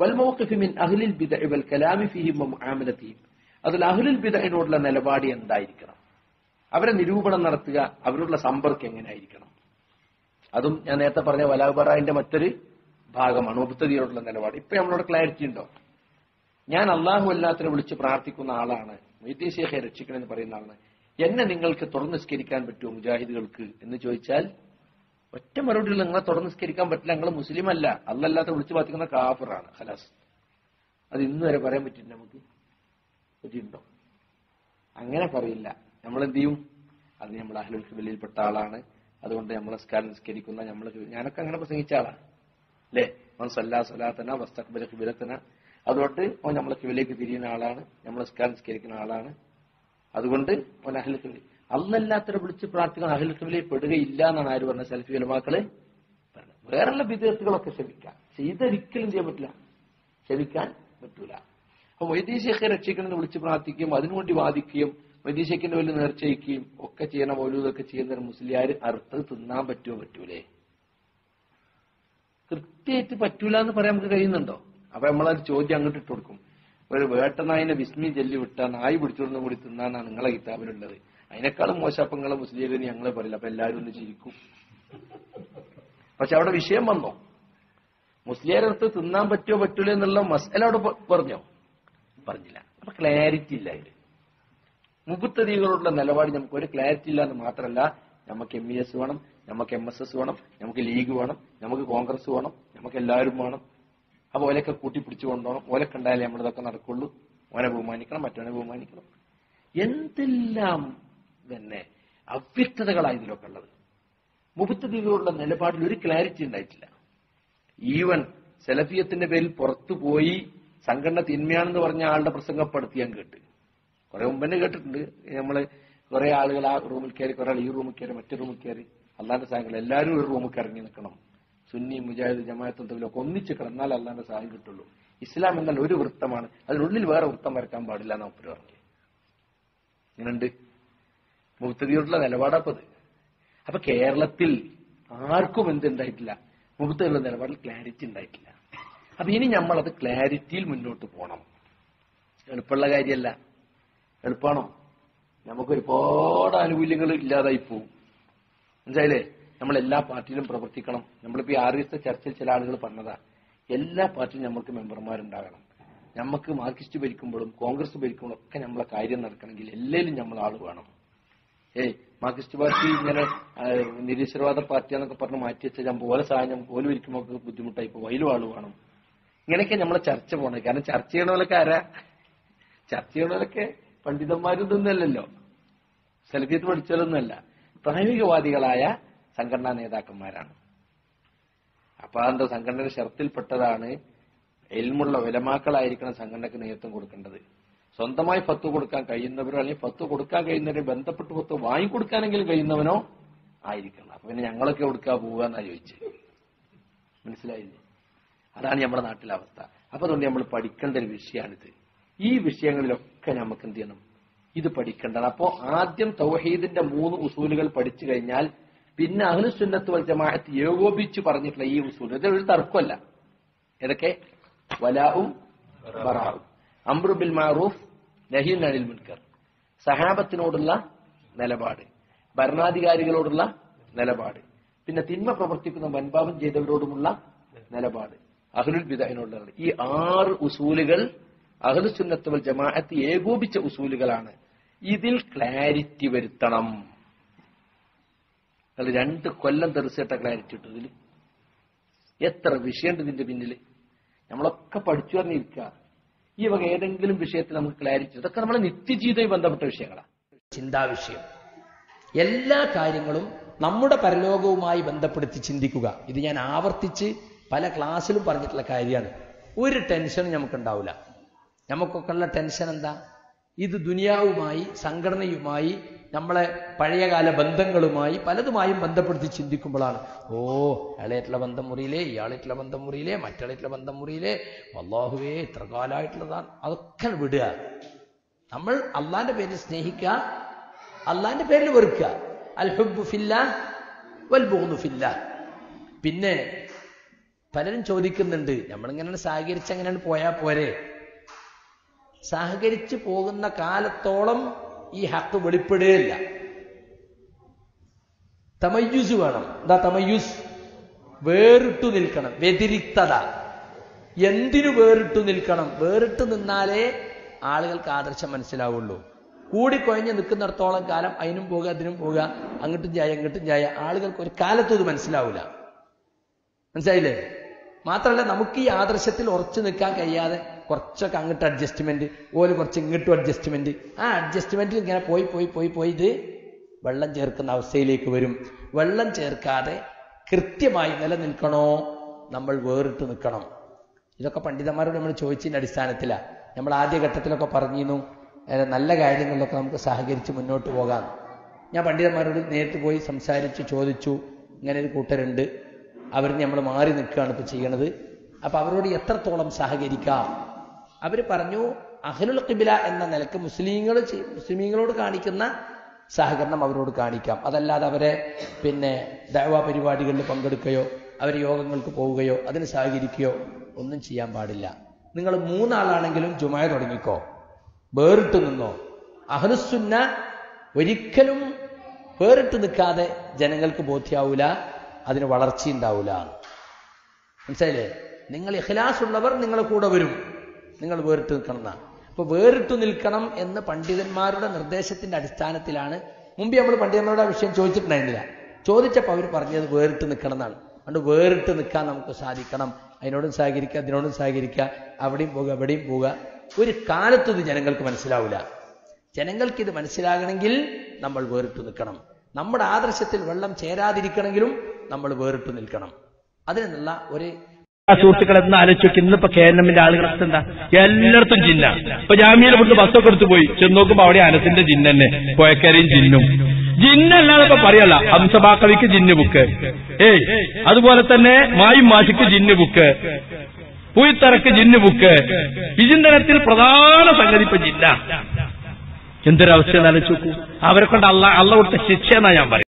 വൽമൗഖിഫി മിൻ അഹ്ലിൽ ബിദ വൽ കലാമി ഫീഹിം വ മുആമലതിഹിം അതിൽ അഹ്ലുൽ ബിദ്അയിനോടുള്ള നിലപാട് എന്തായിരിക്കണം? അവരെ നിരൂപണം നടത്തുക അവരോടുള്ള സമ്പർക്കം എങ്ങനെയായിരിക്കണം? അതും ഞാൻ നേരത്തെ പറഞ്ഞ വലാബറായിന്റെ മറ്റൊരു ഭാഗമാണ് ഉപത്തതിയോടുള്ള നിലപാട്. ഇപ്പൊ നമ്മളോട് ക്ലാരിറ്റി ഉണ്ടോ? ഞാൻ അള്ളാഹു അല്ലാത്തിനെ വിളിച്ച് പ്രാർത്ഥിക്കുന്ന ആളാണ് മൊയ്തീൻ രക്ഷിക്കണമെന്ന് പറയുന്ന ആളാണ്. എന്നെ നിങ്ങൾക്ക് തുറന്നു നിസ്കരിക്കാൻ പറ്റുമോ മുജാഹിദുകൾക്ക്? എന്ന് ചോദിച്ചാൽ ഒറ്റ മറുപടി നിങ്ങളെ തുറന്ന് നിസ്കരിക്കാൻ പറ്റില്ല. നിങ്ങൾ മുസ്ലിം അല്ല അല്ലല്ലാത്ത വിളിച്ചു പ്രാർത്ഥിക്കുന്ന കാഫറാണ്. ഖലാസ്. അത് ഇന്ന് വരെ പറയാൻ പറ്റില്ല നമുക്ക്. പറ്റിയിട്ടുണ്ടോ? അങ്ങനെ പറയില്ല. നമ്മൾ എന്ത് ചെയ്യും അത് നമ്മൾ അഹ്ലുൽ ഖിബിലയിൽപ്പെട്ട ആളാണ്. അതുകൊണ്ട് നമ്മൾ സ്കാൻ നിസ്കരിക്കുന്ന നമ്മൾ ഞാനൊക്കെ അങ്ങനെ പ്രസംഗിച്ച ആളാണ് അല്ലേ? അവൻ സല്ലാ സലാത്തന വസ്തഖ്ബല ഹിബിലത്തന അതുകൊണ്ട് അവൻ നമ്മളെ കിവിലേക്ക് തിരിയുന്ന ആളാണ്. നമ്മൾ സ്കാൻ നിസ്കരിക്കുന്ന ആളാണ്. അതുകൊണ്ട് അവൻ അഹ്ലുൽ ഖിബിലി അല്ലല്ലാത്തവരെ വിളിച്ച് പ്രാർത്ഥിക്കുന്ന അഹ്ലുൽ ഖിബിലയിൽ പെടുകയില്ല എന്നാണ് ആര് പറഞ്ഞ സെൽഫി ഉലമാക്കൾ പറഞ്ഞത്. വേറെയുള്ള വിദ്യാർത്ഥികളൊക്കെ ക്ഷമിക്കാം ചെയ്തൊരിക്കലും ചെയ്യാൻ പറ്റില്ല. ക്ഷമിക്കാൻ പറ്റൂല. അപ്പൊ വൈദ്യശേഖരെ രക്ഷിക്കണമെന്ന് വിളിച്ച് പ്രാർത്ഥിക്കുകയും അതിനുവേണ്ടി വാദിക്കുകയും വൈദ്യശേഖന്റെ വലിയ നേർച്ചയിക്കുകയും ഒക്കെ ചെയ്യണ മൗലൂദൊക്കെ ചെയ്യുന്ന മുസ്ലിയാർ അറുത്ത് തിന്നാൻ പറ്റുമോ പറ്റൂലേ? കൃത്യമായിട്ട് പറ്റൂല എന്ന് പറയാൻ നമുക്ക് കഴിയുന്നുണ്ടോ? അപ്പൊ നമ്മളൊരു ചോദ്യം അങ്ങോട്ട് ഇട്ട് കൊടുക്കും. ഒരു വേട്ടനായിനെ വിസ്മി ജെല്ലി വിട്ടാൽ നായി പിടിച്ചോടുന്ന കൂടി തിന്നാന്നാണ് നിങ്ങളെ കിതാബിലുള്ളത്. അതിനേക്കാളും മോശപ്പങ്ങളെ മുസ്ലിം ഞങ്ങളെ പറയില്ല. അപ്പൊ എല്ലാവരും ഒന്ന് ചിരിക്കും. പക്ഷെ അവിടെ വിഷയം വന്നോ. മുസ്ലിയാരടുത്ത് തിന്നാൻ പറ്റുമോ പറ്റൂലോ എന്നുള്ള മസല അവിടെ പറഞ്ഞോ? പറഞ്ഞില്ല. അപ്പൊ ക്ലാരിറ്റി ഇല്ല അതിൽ. മുഖുത്തതികളോടുള്ള നിലപാട് നമുക്ക് ഒരു ക്ലാരിറ്റി ഇല്ല എന്ന് മാത്രമല്ല നമുക്ക് എം ഇ എസ് വേണം നമുക്ക് എം എസ് എസ് വേണം നമുക്ക് ലീഗ് വേണം നമുക്ക് കോൺഗ്രസ് വേണം നമുക്ക് എല്ലാവരും വേണം. അപ്പൊ ഓലൊക്കെ കൂട്ടിപ്പിടിച്ചു കൊണ്ടുപോകണം ഓലൊക്കെ ഉണ്ടായാലേ നമ്മളിതൊക്കെ നടക്കുള്ളൂ. ഓനെ ബഹുമാനിക്കണം മറ്റവനെ ബഹുമാനിക്കണം. എന്തെല്ലാം തന്നെ അവ്യക്തതകളാണ് ഇതിലൊക്കെ ഉള്ളത്. മുഖത്തതികളുള്ള നിലപാടിൽ ഒരു ക്ലാരിറ്റി ഉണ്ടായിട്ടില്ല. ഈവൻ സെലഫിയത്തിന്റെ പേരിൽ പുറത്തുപോയി സംഘടന തിന്മയാണെന്ന് പറഞ്ഞ ആളുടെ പ്രസംഗപ്പെടുത്തി ഞാൻ കേട്ട്. കുറെ മുമ്പ് തന്നെ കേട്ടിട്ടുണ്ട്. നമ്മൾ കുറെ ആളുകൾ ആ റൂമിൽ കയറി കുറെ ആൾ ഈ റൂമിൽ കയറി മറ്റേ റൂമിൽ കയറി. അള്ളാന്റെ സാധനങ്ങൾ എല്ലാവരും ഒരു റൂമിൽ ഇറങ്ങി നിൽക്കണം. സുന്നി മുജാഹിദ് ജമാഅത്തും തമ്മിലൊക്കെ ഒന്നിച്ച് കിടന്നാൽ അള്ളാന്റെ സഹായം കിട്ടുള്ളൂ. ഇസ്ലാം എന്നാൽ ഒരു വൃത്തമാണ്. അതിനുള്ളിൽ വേറെ വൃത്തം വരക്കാൻ പാടില്ല എന്ന് ഒപ്പര് പറഞ്ഞു ഇങ്ങനുണ്ട്. മുക്തതിയോടുള്ള നിലപാടാപ്പത് അപ്പൊ കേരളത്തിൽ ആർക്കും എന്തുണ്ടായിട്ടില്ല മുക്തതിയുള്ള നിലപാടിൽ ക്ലാരിറ്റി ഉണ്ടായിട്ടില്ല. അപ്പൊ ഇനി നമ്മളത് ക്ലാരിറ്റിയിൽ മുന്നോട്ട് പോകണം എളുപ്പമുള്ള കാര്യമല്ല. എളുപ്പമാണോ നമുക്ക് ഒരുപാട് ആനുകൂല്യങ്ങൾ ഇല്ലാതായി പോവും. മനസ്സിലായില്ലേ? നമ്മൾ എല്ലാ പാർട്ടിയിലും പ്രവർത്തിക്കണം. നമ്മളിപ്പോ ഈ ദിവസത്തെ ചർച്ചയിൽ ചില ആളുകൾ പറഞ്ഞതാ. എല്ലാ പാർട്ടിയിലും നമ്മൾക്ക് മെമ്പർമാരുണ്ടാകണം. നമുക്ക് മാർക്സിസ്റ്റ് ഭരിക്കുമ്പോഴും കോൺഗ്രസ് ഭരിക്കുമ്പോഴും ഒക്കെ നമ്മളെ കാര്യം നടക്കണമെങ്കിൽ എല്ലാവരും നമ്മൾ ആൾ വേണം. ഏയ് മാർക്സിസ്റ്റ് പാർട്ടി ഇങ്ങനെ നിരീശ്വരവാദ പാർട്ടി എന്നൊക്കെ പറഞ്ഞ് മാറ്റി വെച്ചാൽ ഞാൻ പോലെ സാധനം പോലെ ഇരിക്കുമ്പോൾ ബുദ്ധിമുട്ടായി പോകും. അതിലും ആൾ വേണം. ഇങ്ങനെയൊക്കെ നമ്മളെ ചർച്ച പോണേ കാരണം ചർച്ച ചെയ്യണവരൊക്കെ ആരാ? ചർച്ച ചെയ്യണവരൊക്കെ പണ്ഡിതന്മാരിതൊന്നുമല്ലല്ലോ സെൽഫിയത്ത് പഠിച്ചവരൊന്നുമല്ല പ്രായോഗികവാദികളായ സംഘടനാ നേതാക്കന്മാരാണ്. അപ്പൊ അതെന്താ സംഘടനയുടെ ഷർത്തിൽപ്പെട്ടതാണ് എൽമുള്ള വിലമാക്കളായിരിക്കണം സംഘടനക്ക് നേതൃത്വം കൊടുക്കേണ്ടത്. സ്വന്തമായി ഫത്ത് കൊടുക്കാൻ കഴിയുന്നവരോ അല്ലെങ്കിൽ ഫത്ത് കൊടുക്കാൻ കഴിയുന്നവരെ ബന്ധപ്പെട്ട് ഫത്ത് വാങ്ങിക്കൊടുക്കാനെങ്കിലും കഴിയുന്നവനോ ആയിരിക്കണം. അപ്പൊ പിന്നെ ഞങ്ങളൊക്കെ കൊടുക്കാൻ പോവുക എന്നാ ചോദിച്ചത് മനസ്സിലായില്ലേ? അതാണ് നമ്മുടെ നാട്ടിലെ അവസ്ഥ. അപ്പൊ അതുകൊണ്ട് നമ്മൾ പഠിക്കേണ്ട ഒരു വിഷയമാണിത്. ഈ വിഷയങ്ങളിലൊക്കെ നമുക്ക് എന്ത് ചെയ്യണം? ഇത് പഠിക്കേണ്ടത് അപ്പോ ആദ്യം തൗഹീദിന്റെ മൂന്ന് ഉസൂലുകൾ പഠിച്ചു കഴിഞ്ഞാൽ പിന്നെ അഹ്ലുസുന്നത്ത് വൽ ജമാഅത്ത് ഏകോപിച്ച് പറഞ്ഞിട്ടുള്ള ഈ ഉസൂൽ ഇത് ഒരു തർക്കമല്ല. ഏതൊക്കെ? വലാവും ബറാവും അംറു ബിൽ മാറൂഫ് നഹീൻ മുൻകർ. സഹാബത്തിനോടുള്ള നിലപാട് ഭരണാധികാരികളോടുള്ള നിലപാട് പിന്നെ തിന്മ പ്രവർത്തിക്കുന്ന വൻപാപം ചെയ്തവരോടുമുള്ള നിലപാട് അഹ്ലുൽ ബിദഹിനോടുള്ള. ഈ ആറ് ഉസൂലുകൾ അഹലു വൽ ജമാഅത്ത് ഏകോപിച്ച ഉസൂലുകളാണ്. ഇതിൽ ക്ലാരിറ്റി വരുത്തണം. അത് രണ്ട് കൊല്ലം തെറിച്ചിട്ട ക്ലാരിറ്റി ഇട്ടു ഇതിൽ എത്ര വിഷയമുണ്ട് ഇതിന്റെ പിന്നിൽ നമ്മളൊക്കെ പഠിച്ചു പറഞ്ഞിരിക്കുക ഈ വക ഏതെങ്കിലും വിഷയത്തിൽ നമുക്ക് ക്ലാരിറ്റി ഇതൊക്കെ നമ്മളെ നിത്യജീവിതവുമായി ബന്ധപ്പെട്ട വിഷയങ്ങളാണ് ചിന്താ വിഷയം. എല്ലാ കാര്യങ്ങളും നമ്മുടെ പരലോകവുമായി ബന്ധപ്പെടുത്തി ചിന്തിക്കുക. ഇത് ഞാൻ ആവർത്തിച്ച് പല ക്ലാസ്സിലും പറഞ്ഞിട്ടുള്ള കാര്യമാണ്. ഒരു ടെൻഷനും നമുക്കുണ്ടാവില്ല. നമുക്കൊക്കെ ഉള്ള ടെൻഷൻ എന്താ? ഇത് ദുനിയാവുമായി സംഘടനയുമായി നമ്മളെ പഴയകാല ബന്ധങ്ങളുമായി പലതുമായും ബന്ധപ്പെടുത്തി ചിന്തിക്കുമ്പോഴാണ് ഓ അയാളായിട്ടുള്ള ബന്ധം മുറിയിലേ ഇയാളായിട്ടുള്ള ബന്ധം മുറിയിലേ മറ്റാളായിട്ടുള്ള ബന്ധം മുറിയിലേ അള്ളാഹുവേ ഇത്ര കാലമായിട്ടുള്ളതാണ് അതൊക്കെ വിടുക. നമ്മൾ അള്ളാന്റെ പേരിൽ സ്നേഹിക്കുക അള്ളാന്റെ പേരിൽ വെറുക്കുക. അൽ ഹുബ്ബു ഫില്ല വൽ ബുഗ്ദു ഫില്ല. പിന്നെ പലരും ചോദിക്കുന്നുണ്ട് നമ്മളിങ്ങനെ സഹകരിച്ച് അങ്ങനെയാണ് പോയാൽ പോരെ? സഹകരിച്ച് പോകുന്ന കാലത്തോളം ഈ ഹക്ക് വെളിപ്പെടുകയില്ല. തമയ്യൂസ് വേണം. എന്താ തമയ്യൂസ്. വേറിട്ടു നിൽക്കണം. വ്യതിരിക്തത. എന്തിനു വേറിട്ടു നിൽക്കണം? വേറിട്ട് നിന്നാലേ ആളുകൾക്ക് ആദർശം മനസ്സിലാവുള്ളൂ. കൂടിക്കൊഴഞ്ഞ് നിൽക്കുന്നിടത്തോളം കാലം അതിനും പോകുക അതിനും പോകുക അങ്ങോട്ടും ചായ ഇങ്ങോട്ടും ചായ. ആളുകൾക്ക് ഒരു കാലത്തും ഇത് മനസ്സിലാവില്ല മനസ്സിലായില്ലേ? മാത്രമല്ല നമുക്ക് ഈ ആദർശത്തിൽ ഉറച്ചു നിൽക്കാൻ കഴിയാതെ കുറച്ചൊക്കെ അങ്ങോട്ട് അഡ്ജസ്റ്റ്മെന്റ് ഓൽ കുറച്ച് ഇങ്ങോട്ടും അഡ്ജസ്റ്റ്മെന്റ് ആ അഡ്ജസ്റ്റ്മെന്റിൽ ഇങ്ങനെ പോയി പോയി പോയി പോയി ഇത് വെള്ളം ചേർക്കുന്ന അവസ്ഥയിലേക്ക് വരും. വെള്ളം ചേർക്കാതെ കൃത്യമായി നിലനിൽക്കണോ? നമ്മൾ വേറിട്ട് നിൽക്കണം. ഇതൊക്കെ പണ്ഡിതന്മാരോട് നമ്മൾ ചോദിച്ചതിന്റെ അടിസ്ഥാനത്തിലാണ് നമ്മൾ ആദ്യ ഘട്ടത്തിലൊക്കെ പറഞ്ഞിരുന്നു നല്ല കാര്യങ്ങളിലൊക്കെ നമുക്ക് സഹകരിച്ച് മുന്നോട്ട് പോകാം. ഞാൻ പണ്ഡിതന്മാരോട് നേരിട്ട് പോയി സംസാരിച്ച് ചോദിച്ചു. ഇങ്ങനെ ഒരു കൂട്ടരുണ്ട്. അവർ നമ്മൾ മാറി നിൽക്കുകയാണ് ഇപ്പോൾ ചെയ്യണത്. അപ്പൊ അവരോട് എത്രത്തോളം സഹകരിക്കാം? അവർ പറഞ്ഞു അഹ്ലുൽ കിബില എന്ന നിലയ്ക്ക് മുസ്ലിങ്ങൾ മുസ്ലിമീങ്ങളോട് കാണിക്കുന്ന സഹകരണം അവരോട് കാണിക്കാം. അതല്ലാതെ അവരെ പിന്നെ ദൈവ പരിപാടികളിൽ പങ്കെടുക്കുകയോ അവർ യോഗങ്ങൾക്ക് പോവുകയോ അതിന് സഹകരിക്കുകയോ ഒന്നും ചെയ്യാൻ പാടില്ല. നിങ്ങൾ മൂന്നാളാണെങ്കിലും ജുമായ തുടങ്ങിക്കോ. വേറിട്ട് നിന്നോ. അഹ്ലുസുന്ന ഒരിക്കലും വേറിട്ട് നിൽക്കാതെ ജനങ്ങൾക്ക് ബോധ്യാവൂല അതിന് വളർച്ചയുണ്ടാവൂല. മനസ്സിലായില്ലേ? നിങ്ങൾ ഇഖ്ലാസ് ഉള്ളവർ നിങ്ങളെ കൂടെ വരും. നിങ്ങൾ വേറിട്ട് നിൽക്കണം എന്നാണ് അപ്പൊ വേറിട്ട് നിൽക്കണം എന്ന് പണ്ഡിതന്മാരുടെ നിർദ്ദേശത്തിന്റെ അടിസ്ഥാനത്തിലാണ്. മുമ്പ് നമ്മൾ പണ്ഡിതന്മാരുടെ വിഷയം ചോദിച്ചിട്ടുണ്ടായിരുന്നില്ല. ചോദിച്ചപ്പോൾ അവർ പറഞ്ഞത് വേറിട്ട് നിൽക്കണം എന്നാണ്. അതുകൊണ്ട് വേറിട്ട് നിൽക്കാൻ നമുക്ക് സാധിക്കണം. അതിനോടും സഹകരിക്കുക അതിനോടും സഹകരിക്കുക. അവിടെയും പോകുക അവിടെയും പോവുക. ഒരു കാലത്തും ഇത് ജനങ്ങൾക്ക് മനസ്സിലാവില്ല. ജനങ്ങൾക്ക് ഇത് മനസ്സിലാകണമെങ്കിൽ നമ്മൾ വേറിട്ട് നിൽക്കണം. നമ്മുടെ ആദർശത്തിൽ വെള്ളം ചേരാതിരിക്കണമെങ്കിലും നമ്മൾ വേറിട്ട് നിൽക്കണം. അതിനുള്ള ഒരു ആ സുഹൃത്തുക്കൾ എന്ന് ആലോചിച്ചു ഇന്നിപ്പോ കെ എൻ എമ്മിന്റെ ആളുകൾ എന്താ? എല്ലായിടത്തും ജിന്ന ഇപ്പൊ ജാമ്യയിൽ ഇവിടുന്ന് ബസ്സൊക്കെ എടുത്തു പോയി. ചെന്ന് നോക്കുമ്പോ അവിടെ അനസിന്റെ ജിന്ന പോയക്കരയും ജിന്നും. ജിന്നല്ലാതെ ഇപ്പൊ പറയല്ല. ഹംസബാക്കവിക്ക് ജിന്ന് ബുക്ക്. ഏയ് അതുപോലെ തന്നെ മായും മാഷിക്ക് ജിന്ന് ബുക്ക്. പൂയിത്തറക്ക് ജിന്ന് ബുക്ക്. വിചിന്തനത്തിൽ പ്രധാന സംഗതി ഇപ്പൊ ജിന്ന എന്തൊരവസ്ഥ ആലോചിച്ച് നോക്കൂ. അവരെ കൊണ്ട് അള്ള അള്ള കൊടുത്ത ശിക്ഷ എന്നാ ഞാൻ പറയും.